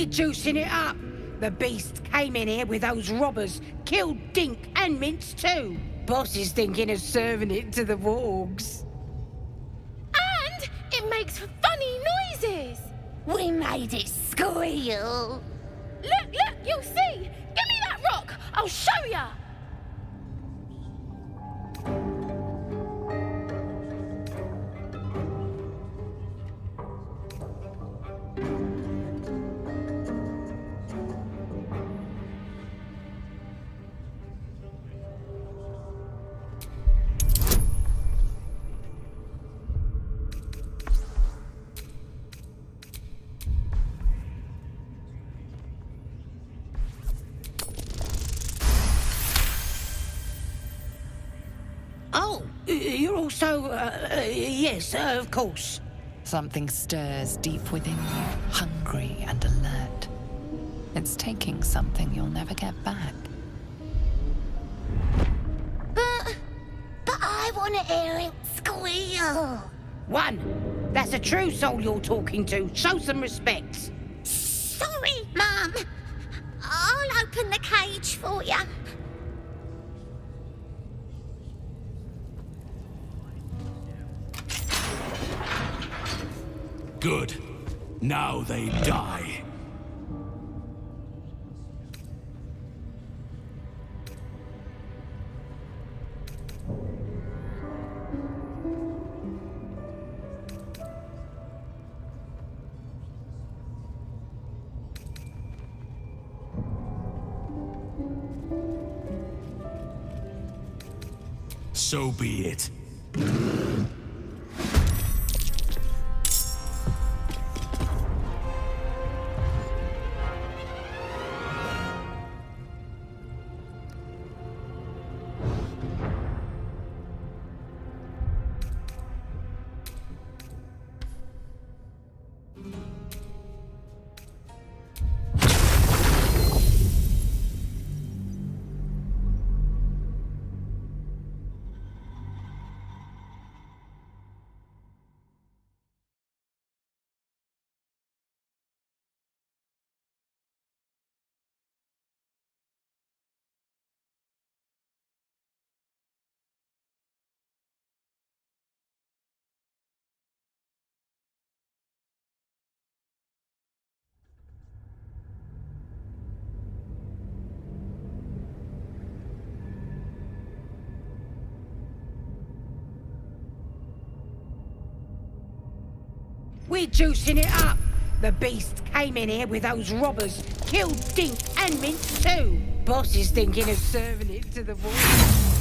We're juicing it up. The beast came in here with those robbers, killed Dink and Mince too. Boss is thinking of serving it to the wargs. And it makes funny noises. We made it squeal. Look, look, you'll see. Give me that rock. I'll show ya. Course. Something stirs deep within you, hungry and alert. It's taking something you'll never get back. But, but I want to hear it squeal. One. That's a true soul you're talking to. Show some respect. Good. Now they die. We're juicing it up. The beast came in here with those robbers, killed Dink and Mint too. Boss is thinking of serving it to the wargs.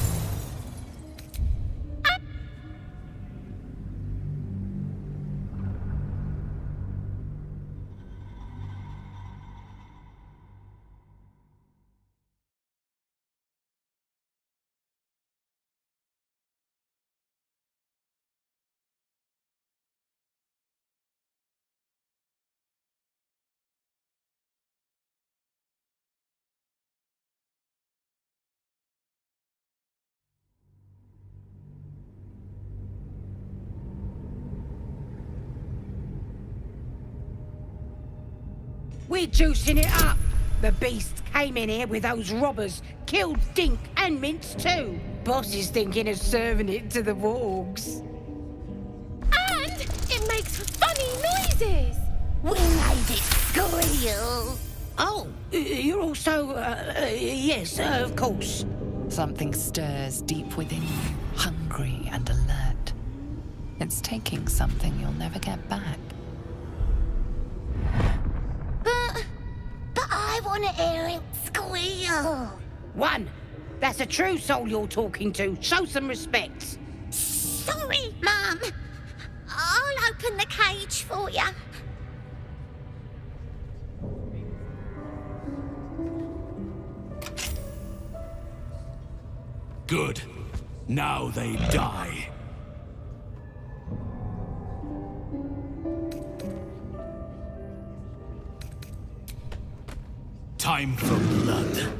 We're juicing it up. The beast came in here with those robbers, killed Dink and Mince too. Boss is thinking of serving it to the wargs. And it makes funny noises. We made it squeal. Oh, you're also. Uh, uh, yes, uh, of course. Something stirs deep within you, hungry and alert. It's taking something you'll never get back. I want to hear it squeal. One. That's a true soul you're talking to. Show some respect. Sorry, Mum. I'll open the cage for you. Good. Now they die. Time for blood.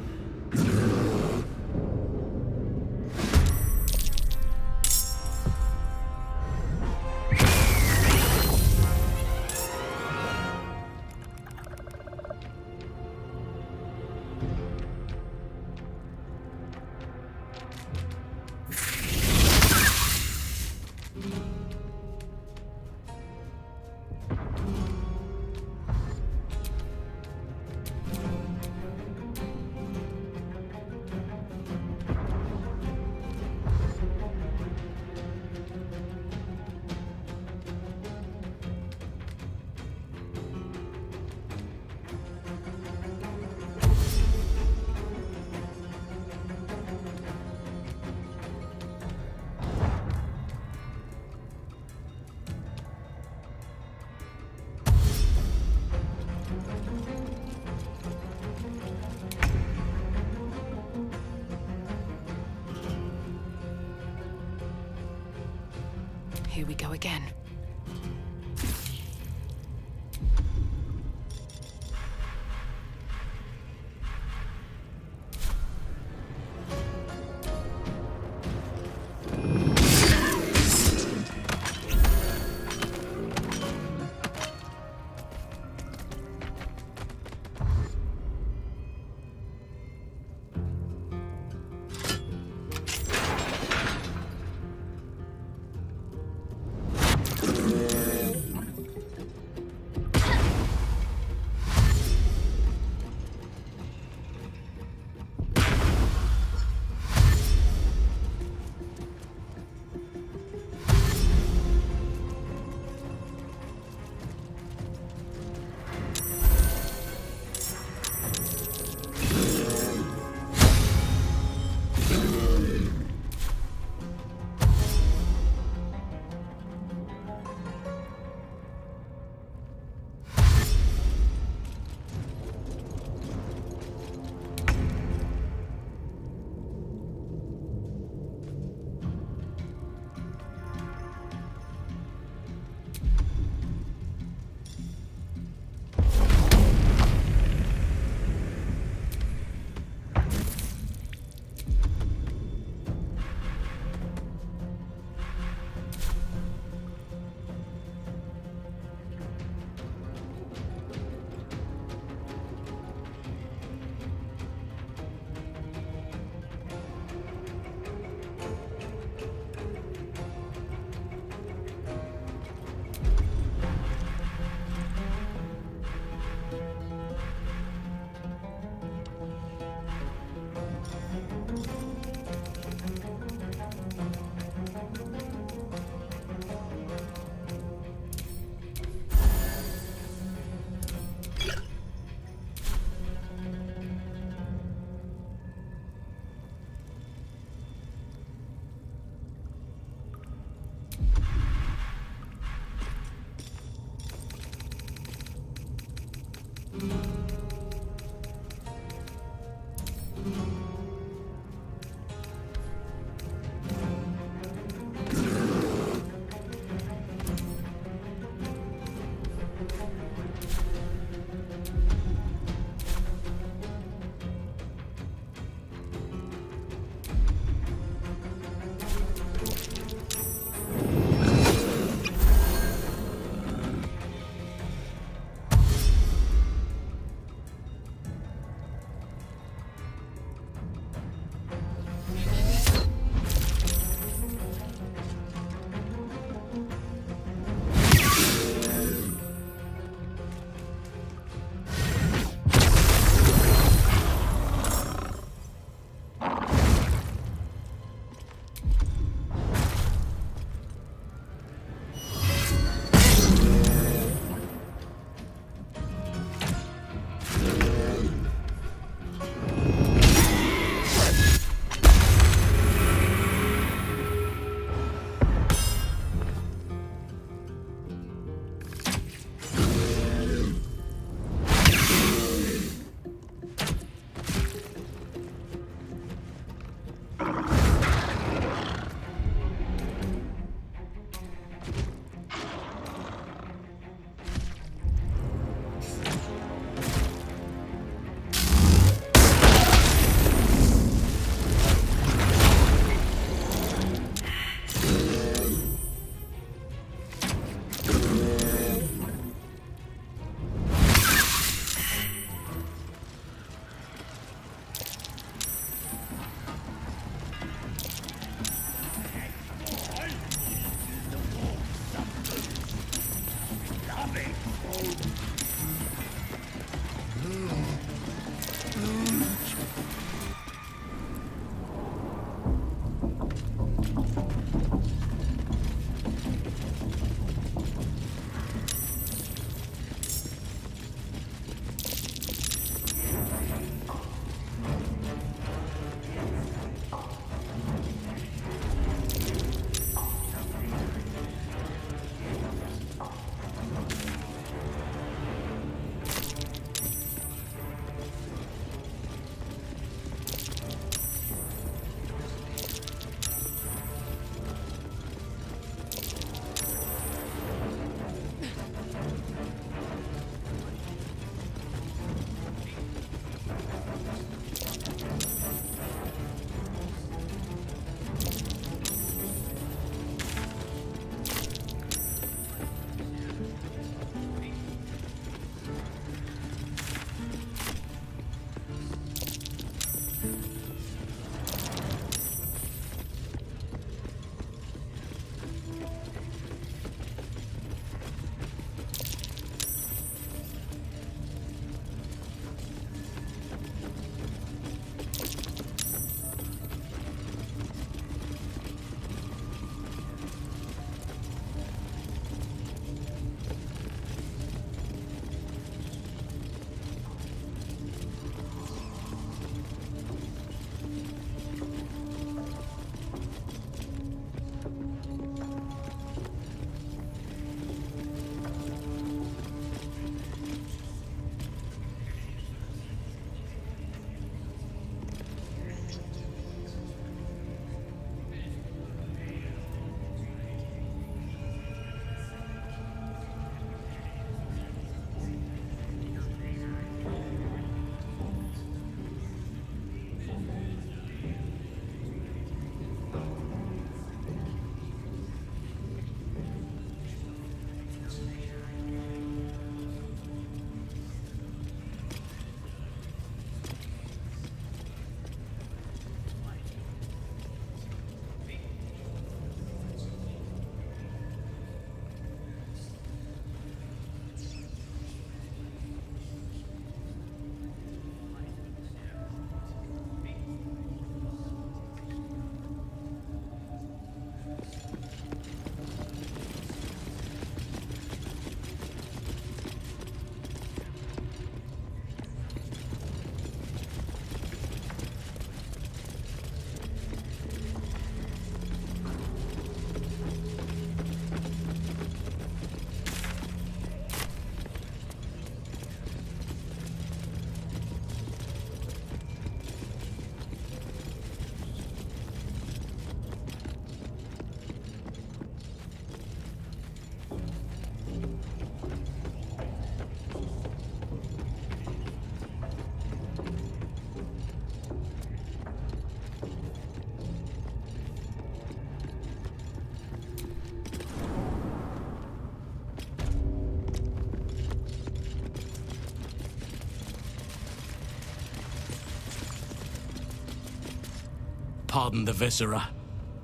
Pardon the viscera.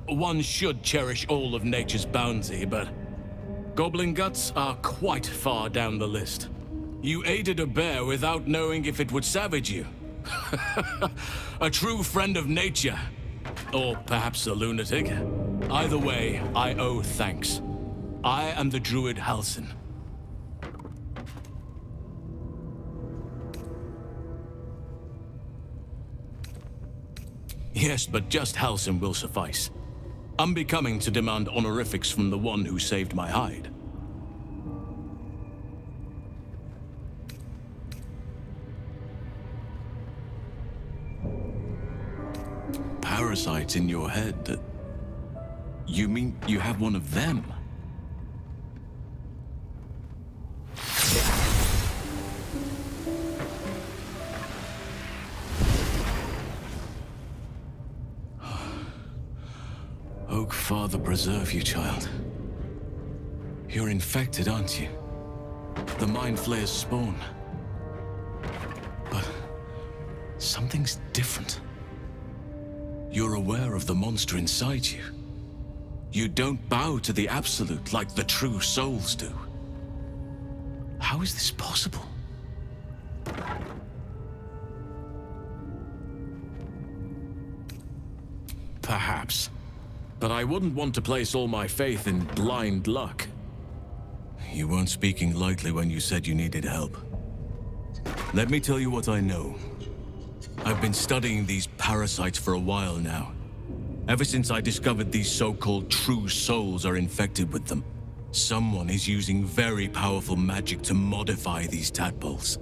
One should cherish all of nature's bounty, but goblin guts are quite far down the list. You aided a bear without knowing if it would savage you. a true friend of nature. Or perhaps a lunatic. Either way, I owe thanks. I am the druid Halsin. Yes, but just Halsin will suffice. Unbecoming to demand honorifics from the one who saved my hide. Parasites in your head that... You mean you have one of them? Preserve you, child. You're infected, aren't you? The Mind Flayer's spawn. But something's different. You're aware of the monster inside you. You don't bow to the Absolute like the true souls do. How is this possible? But I wouldn't want to place all my faith in blind luck. You weren't speaking lightly when you said you needed help. Let me tell you what I know. I've been studying these parasites for a while now. Ever since I discovered these so-called true souls are infected with them. Someone is using very powerful magic to modify these tadpoles.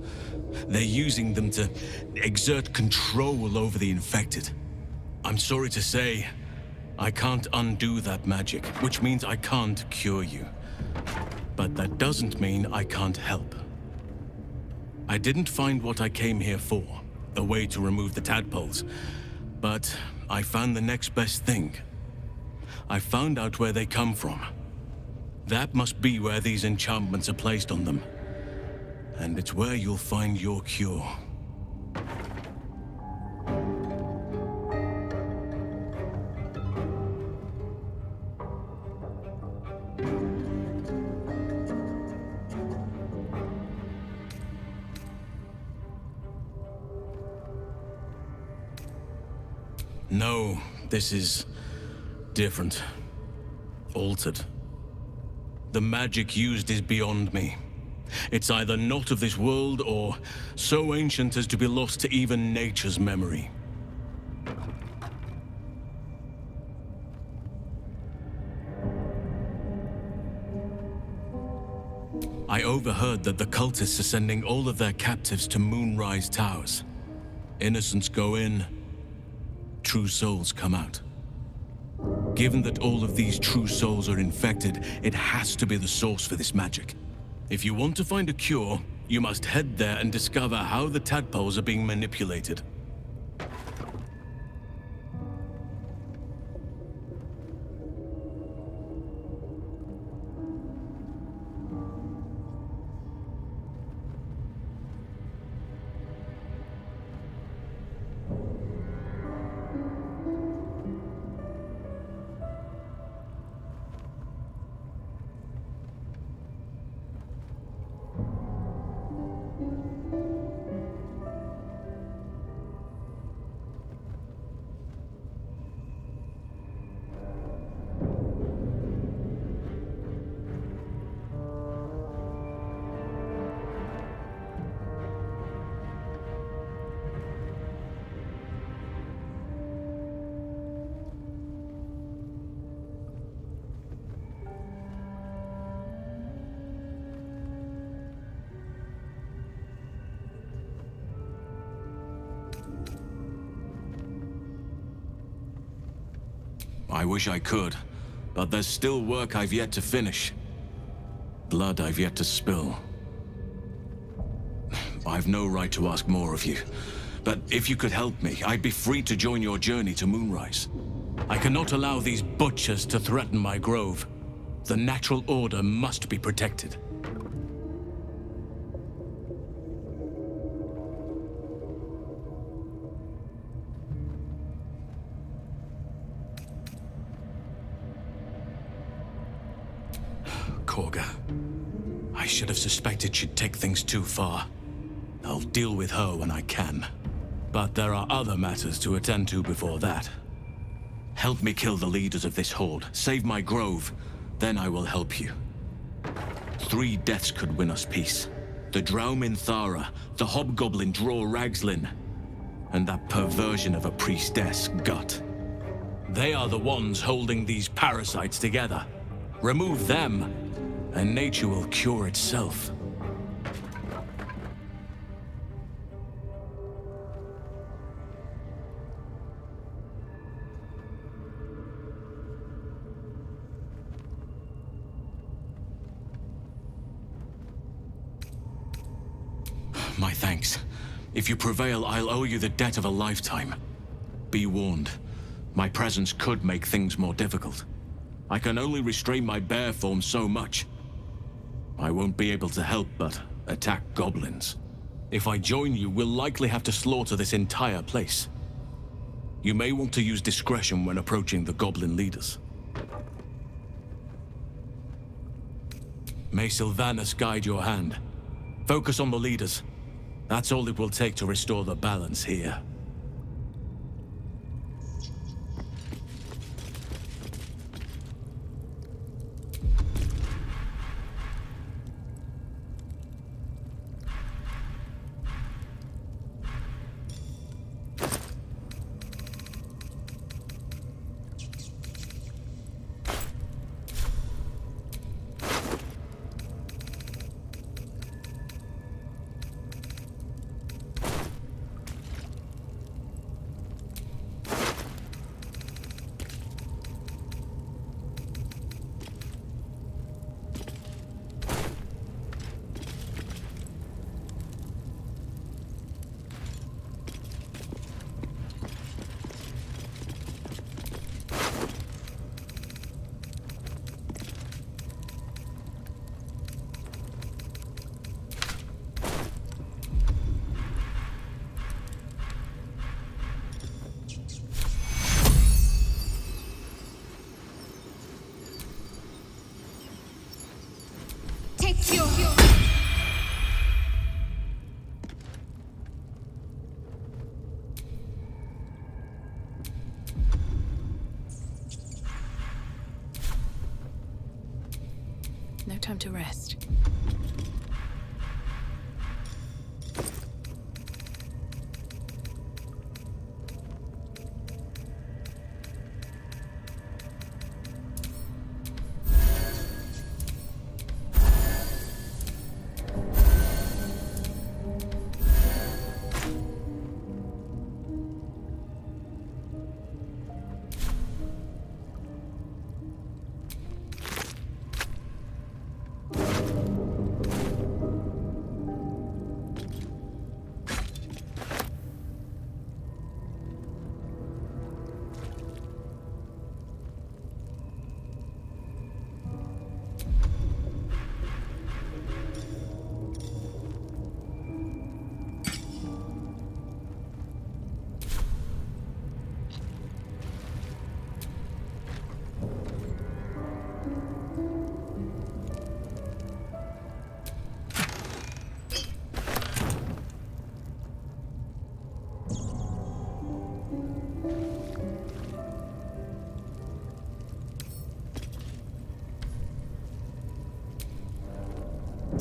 They're using them to exert control over the infected. I'm sorry to say, I can't undo that magic, which means I can't cure you. But that doesn't mean I can't help. I didn't find what I came here for, a way to remove the tadpoles, but I found the next best thing. I found out where they come from. That must be where these enchantments are placed on them. And it's where you'll find your cure. This is different. Altered. The magic used is beyond me. It's either not of this world or so ancient as to be lost to even nature's memory. I overheard that the cultists are sending all of their captives to Moonrise Towers. Innocents go in, true souls come out. Given that all of these true souls are infected, it has to be the source for this magic. If you want to find a cure, you must head there and discover how the tadpoles are being manipulated. Wish I could, but there's still work I've yet to finish. Blood I've yet to spill. I've no right to ask more of you, but if you could help me, I'd be free to join your journey to Moonrise. I cannot allow these butchers to threaten my grove. The natural order must be protected. Suspected she'd take things too far. I'll deal with her when I can. But there are other matters to attend to before that. Help me kill the leaders of this horde, save my grove, then I will help you. Three deaths could win us peace. The Drow Minthara, the Hobgoblin Dror Ragzlin, and that perversion of a priestess, Gut. They are the ones holding these parasites together. Remove them, and nature will cure itself. My thanks. If you prevail, I'll owe you the debt of a lifetime. Be warned. My presence could make things more difficult. I can only restrain my bear form so much. I won't be able to help but attack goblins. If I join you, we'll likely have to slaughter this entire place. You may want to use discretion when approaching the goblin leaders. May Silvanus guide your hand. Focus on the leaders. That's all it will take to restore the balance here.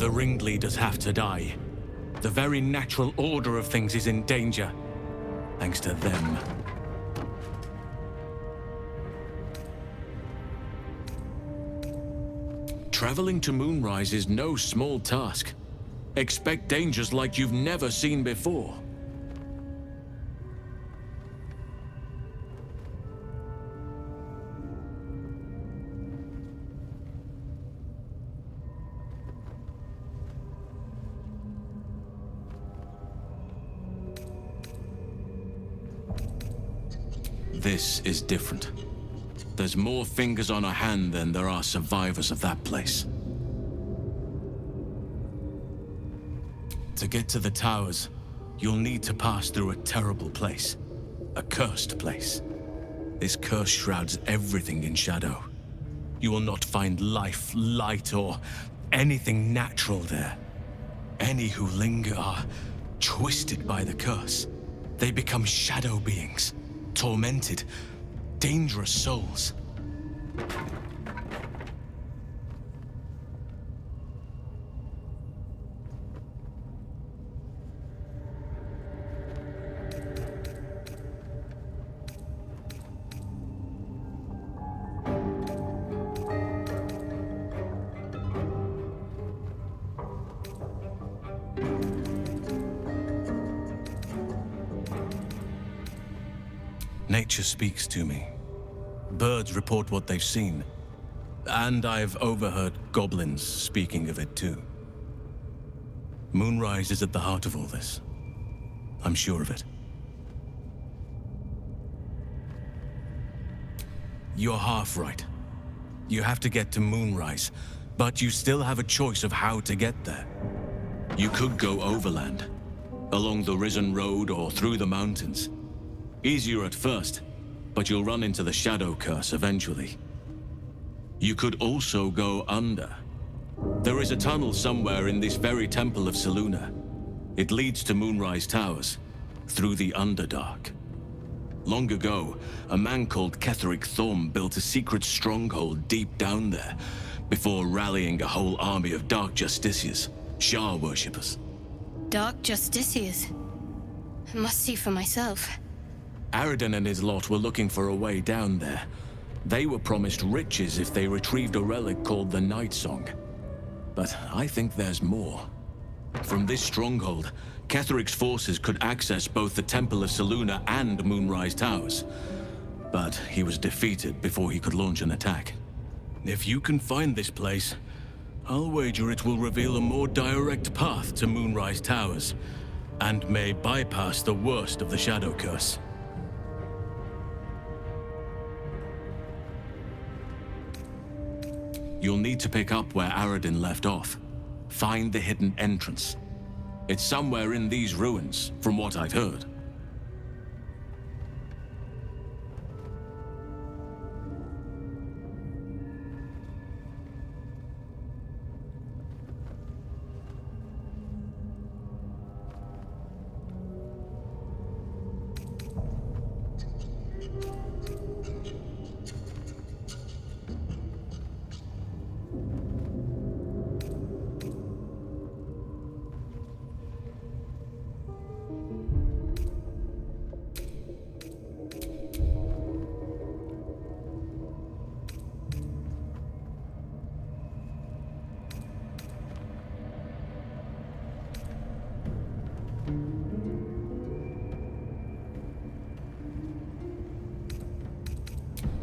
The ringleaders have to die. The very natural order of things is in danger. Thanks to them. Traveling to Moonrise is no small task. Expect dangers like you've never seen before. This is different. There's more fingers on a hand than there are survivors of that place. To get to the towers, you'll need to pass through a terrible place. A cursed place. This curse shrouds everything in shadow. You will not find life, light, or anything natural there. Any who linger are twisted by the curse. They become shadow beings, tormented, dangerous souls. Nature speaks to me. Birds report what they've seen. And I've overheard goblins speaking of it too. Moonrise is at the heart of all this. I'm sure of it. You're half right. You have to get to Moonrise, but you still have a choice of how to get there. You could go overland, along the Risen Road or through the mountains. Easier at first, but you'll run into the Shadow Curse eventually. You could also go under. There is a tunnel somewhere in this very Temple of Selûne. It leads to Moonrise Towers, through the Underdark. Long ago, a man called Ketheric Thorm built a secret stronghold deep down there, before rallying a whole army of Dark Justiciars, Shar worshippers. Dark Justiciars. I must see for myself. Aradin and his lot were looking for a way down there. They were promised riches if they retrieved a relic called the Night Song. But I think there's more. From this stronghold, Ketheric's forces could access both the Temple of Selûne and Moonrise Towers. But he was defeated before he could launch an attack. If you can find this place, I'll wager it will reveal a more direct path to Moonrise Towers, and may bypass the worst of the Shadow Curse. You'll need to pick up where Aradin left off. Find the hidden entrance. It's somewhere in these ruins, from what I've heard.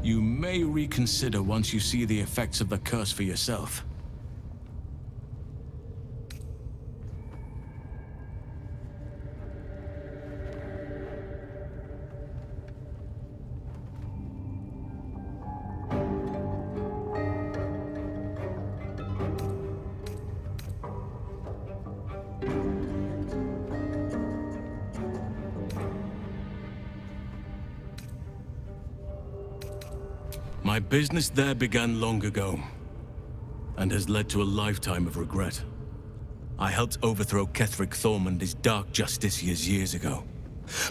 You may reconsider once you see the effects of the curse for yourself. Business there began long ago, and has led to a lifetime of regret. I helped overthrow Ketheric Thorm and his Dark Justiciars years ago,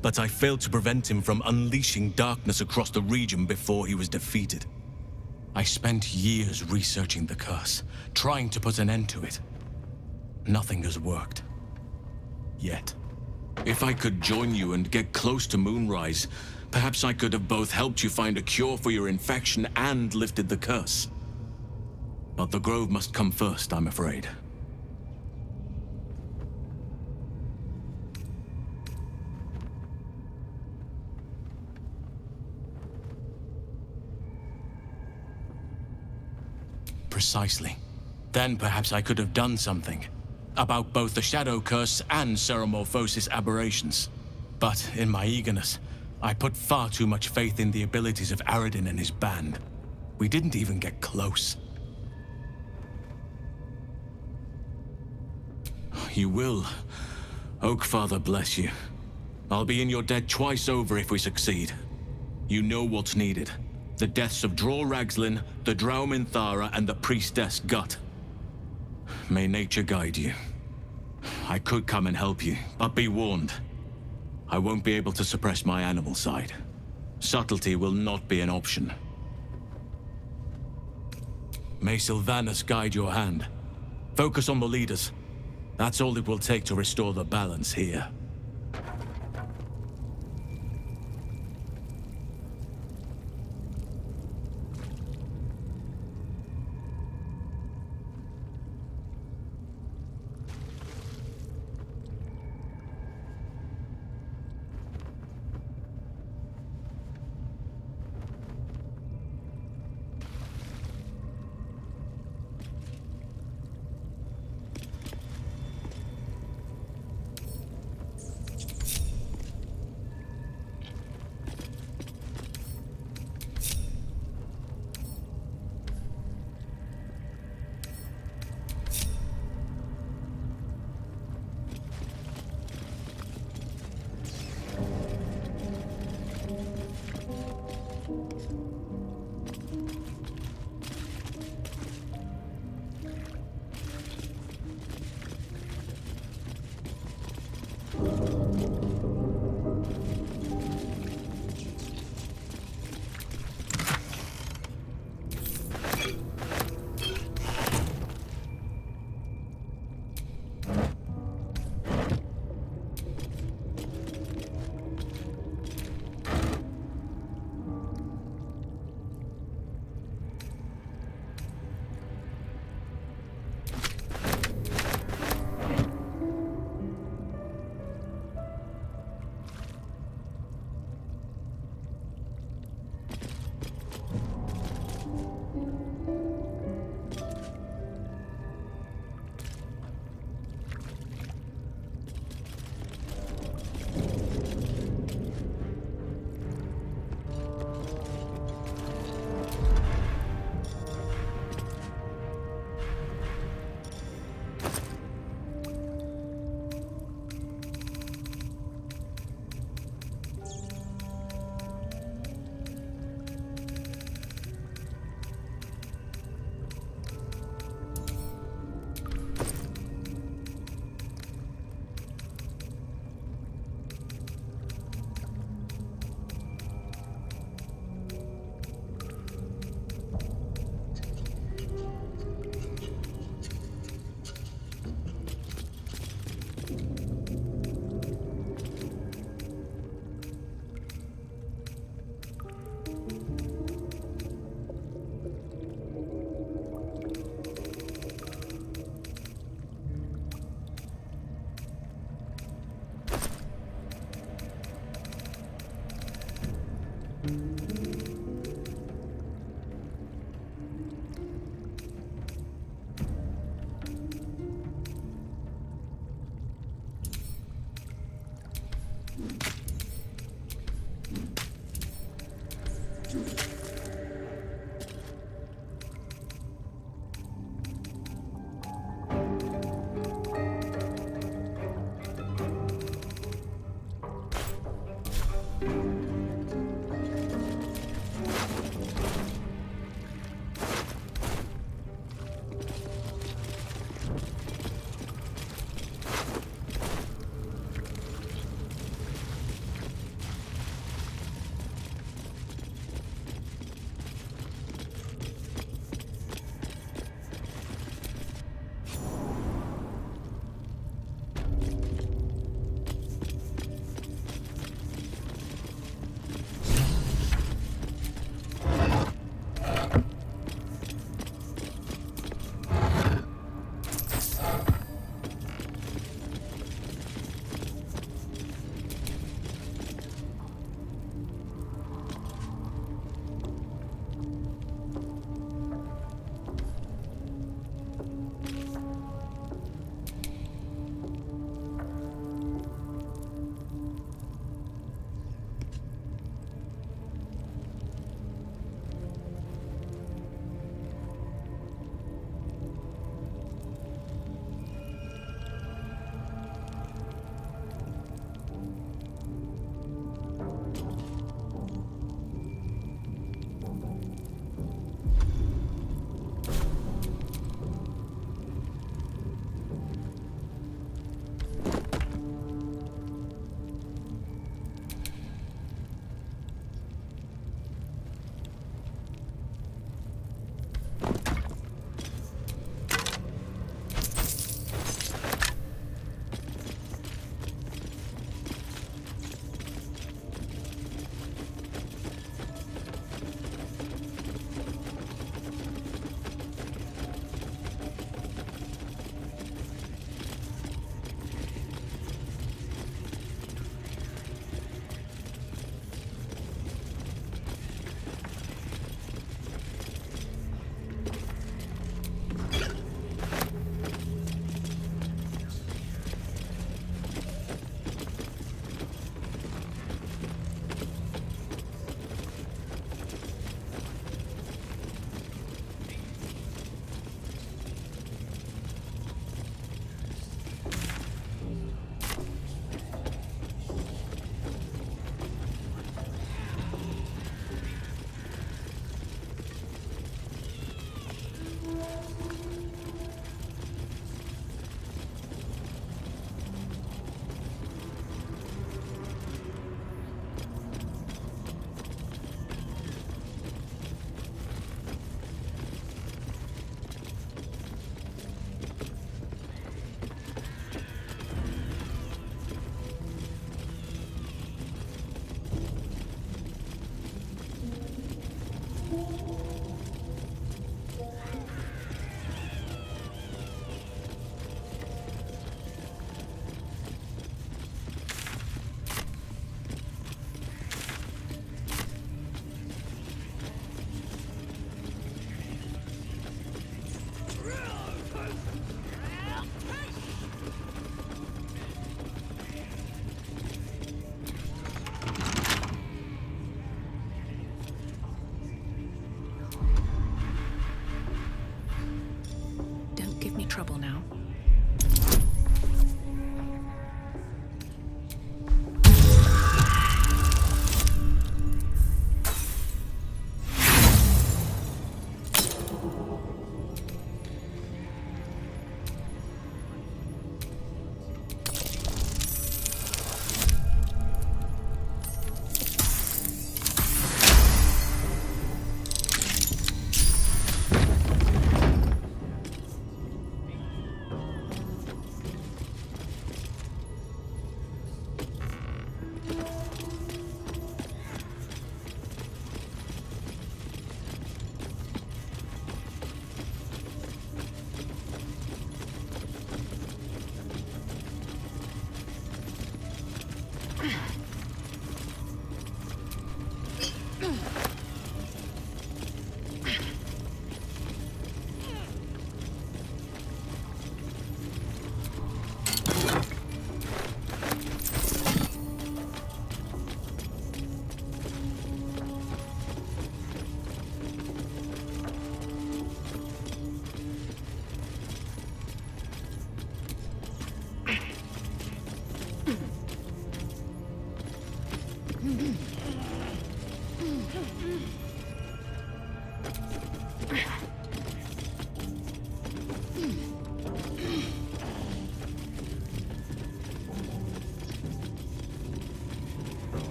but I failed to prevent him from unleashing darkness across the region before he was defeated. I spent years researching the curse, trying to put an end to it. Nothing has worked. Yet. If I could join you and get close to Moonrise, perhaps I could have both helped you find a cure for your infection and lifted the curse. But the Grove must come first, I'm afraid. Precisely. Then perhaps I could have done something. About both the Shadow Curse and Ceremorphosis aberrations. But in my eagerness, I put far too much faith in the abilities of Aradin and his band. We didn't even get close. You will. Oakfather bless you. I'll be in your debt twice over if we succeed. You know what's needed. The deaths of Dror Ragzlin, the Drow Minthara, and the Priestess Gut. May nature guide you. I could come and help you, but be warned. I won't be able to suppress my animal side. Subtlety will not be an option. May Silvanus guide your hand. Focus on the leaders. That's all it will take to restore the balance here.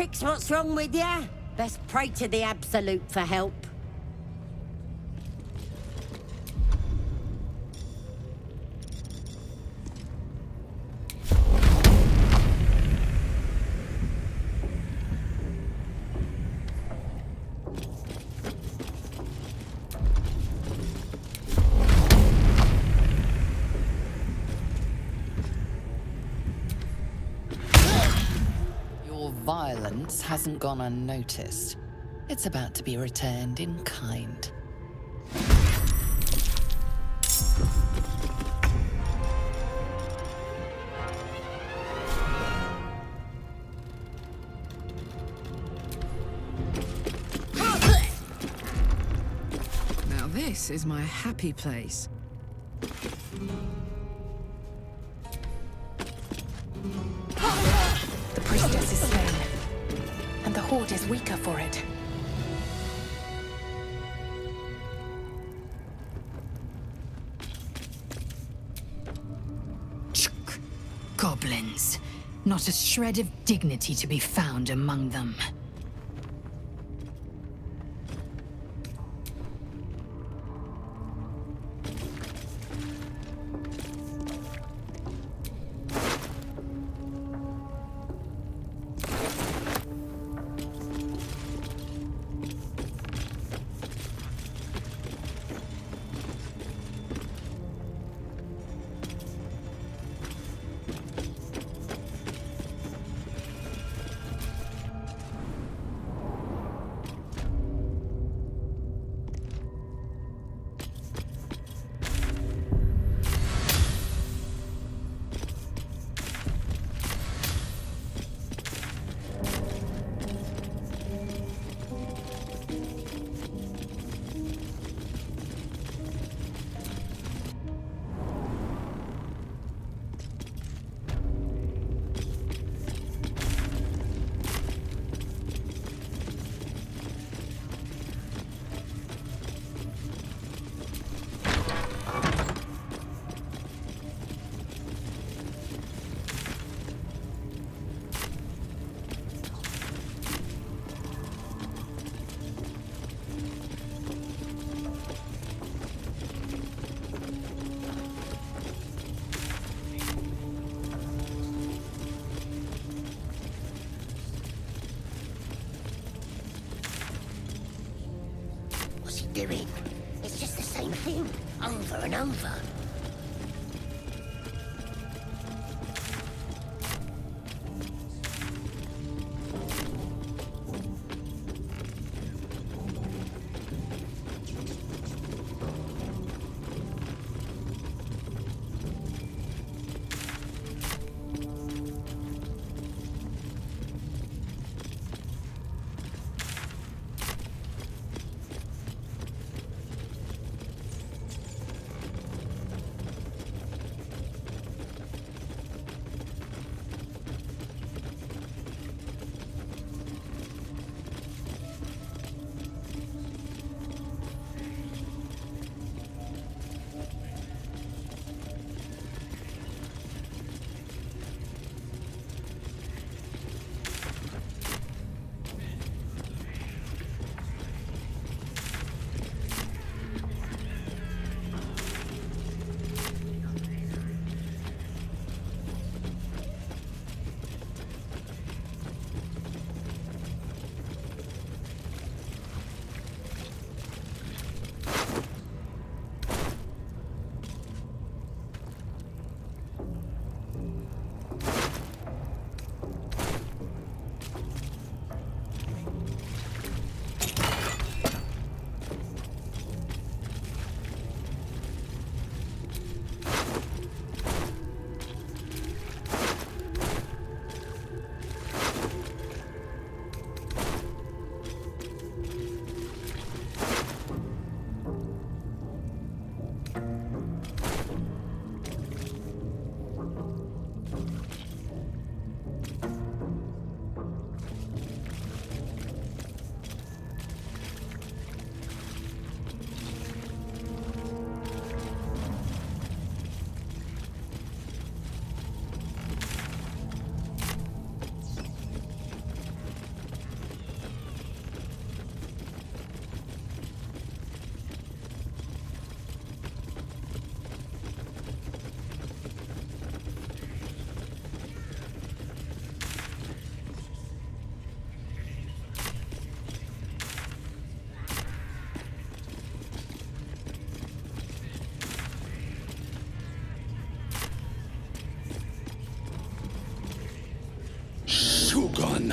Pricks, what's wrong with you? Best pray to the Absolute for help. Violence hasn't gone unnoticed. It's about to be returned in kind. Now this is my happy place. Not a shred of dignity to be found among them. Over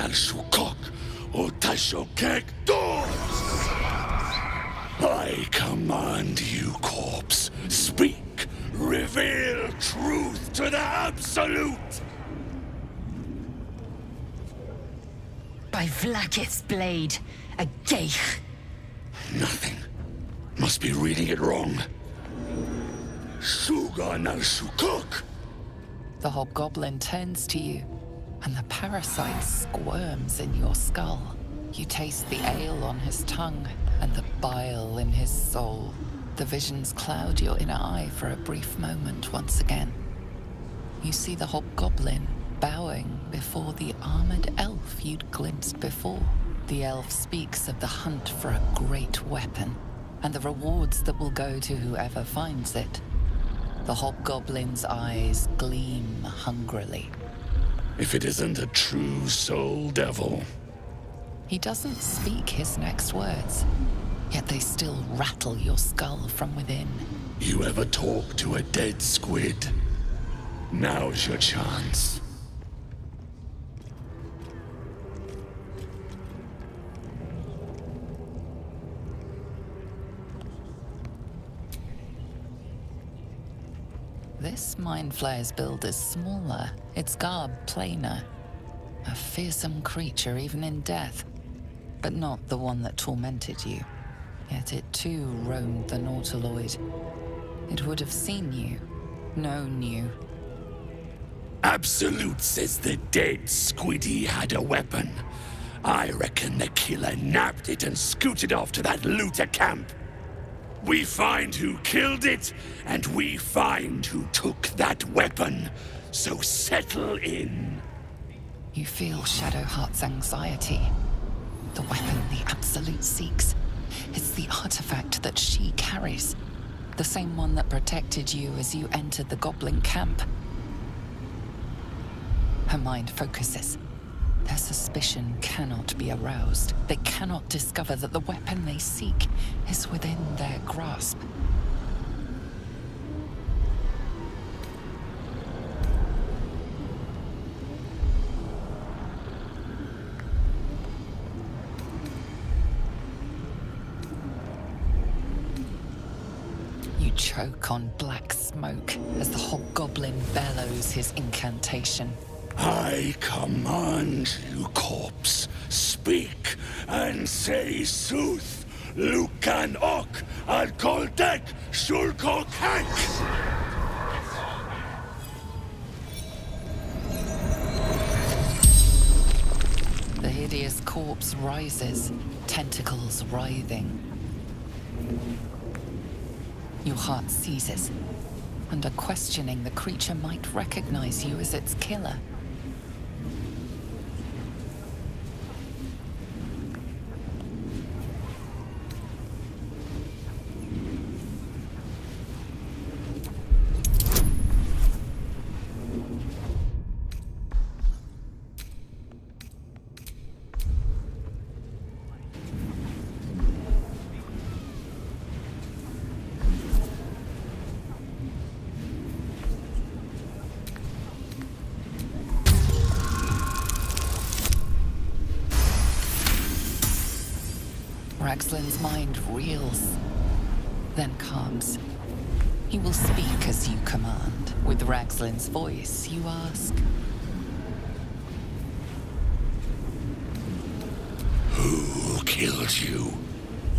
and over. al shukok utashokek doors. I command you, corpse. Speak. Reveal truth to the Absolute. By Vlaakith's blade, a geich. Nothing. Must be reading it wrong. Shugan al shukok. The hobgoblin turns to you, and the parasite squirms in your skull. You taste the ale on his tongue and the bile in his soul. The visions cloud your inner eye for a brief moment once again. You see the hobgoblin bowing before the armored elf you'd glimpsed before. The elf speaks of the hunt for a great weapon and the rewards that will go to whoever finds it. The hobgoblin's eyes gleam hungrily. If it isn't a true soul devil. He doesn't speak his next words, yet they still rattle your skull from within. You ever talk to a dead squid? Now's your chance. This Mind Flayer's build is smaller, its garb plainer. A fearsome creature even in death, but not the one that tormented you. Yet it too roamed the Nautiloid. It would have seen you, known you. Absolute says the dead Squiddy had a weapon. I reckon the killer nabbed it and scooted off to that looter camp. We find who killed it, and we find who took that weapon. So settle in. You feel Shadowheart's anxiety. The weapon the Absolute seeks. It's the artifact that she carries. The same one that protected you as you entered the Goblin camp. Her mind focuses. Their suspicion cannot be aroused. They cannot discover that the weapon they seek is within their grasp. You choke on black smoke as the hobgoblin bellows his incantation. I command you, corpse, speak and say sooth. Lucan Ok, al Koldek, Shulkok Hank. The hideous corpse rises, tentacles writhing. Your heart seizes. Under questioning, the creature might recognize you as its killer. Ragzlin's mind reels, then calms. He will speak as you command. With Ragzlin's voice, you ask. Who killed you?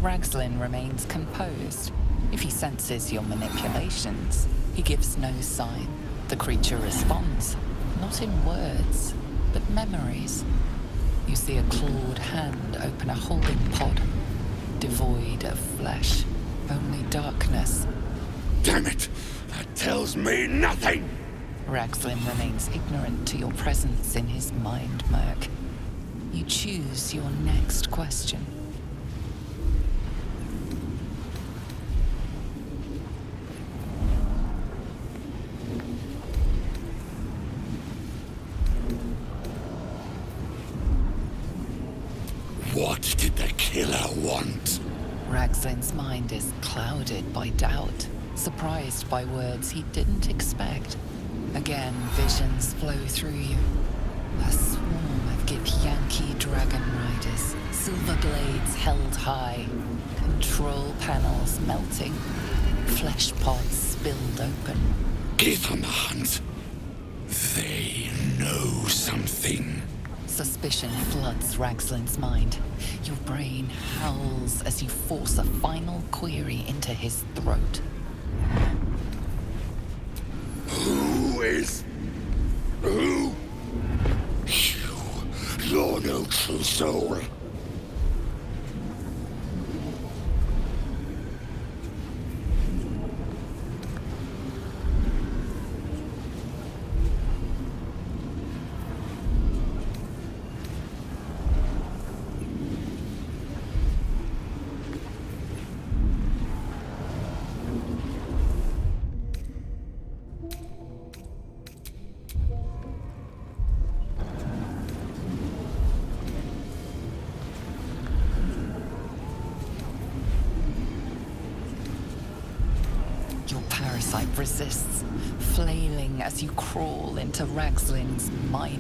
Ragzlin remains composed. If he senses your manipulations, he gives no sign. The creature responds, not in words, but memories. You see a clawed hand open a holding pod, devoid of flesh, only darkness. Damn it! That tells me nothing! Ragzlin remains ignorant to your presence in his mind murk. You choose your next question. Flow through you. A swarm of Githyanki dragon riders, silver blades held high, control panels melting, flesh pods spilled open. Give them a hunt. They know something. Suspicion floods Ragzlin's mind. Your brain howls as you force a final query into his throat. Who is... Who? You, you're no true soul. Mind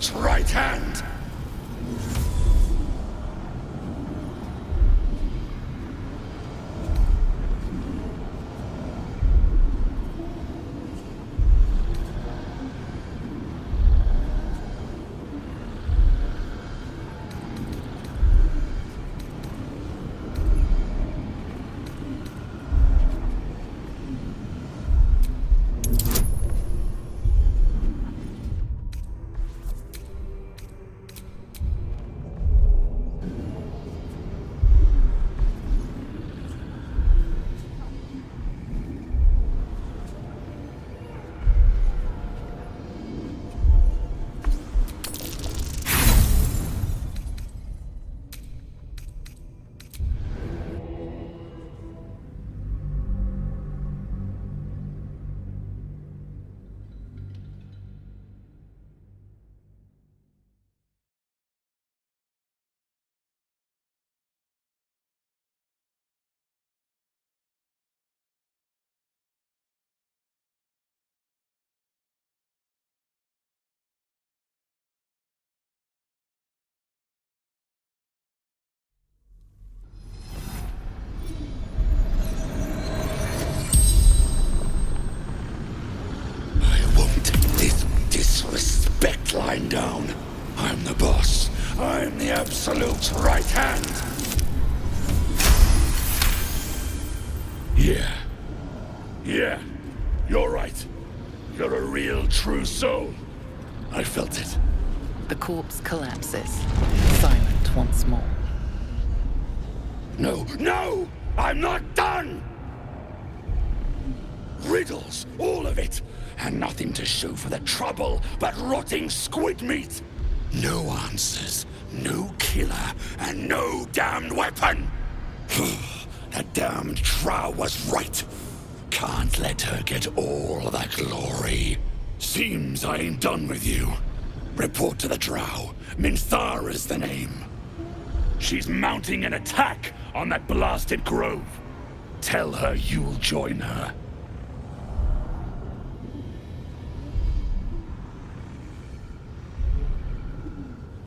absolute right absolute right hand. Yeah. Yeah. You're right. You're a real true soul. I felt it. The corpse collapses, silent once more. No, no! I'm not done! Riddles, all of it, and nothing to show for the trouble but rotting squid meat. No answers, no killer, and no damned weapon. that damned Drow was right. can't let her get all that glory. Seems I ain't done with you. Report to the Drow. Minthara's the name. She's mounting an attack on that blasted grove. Tell her you'll join her.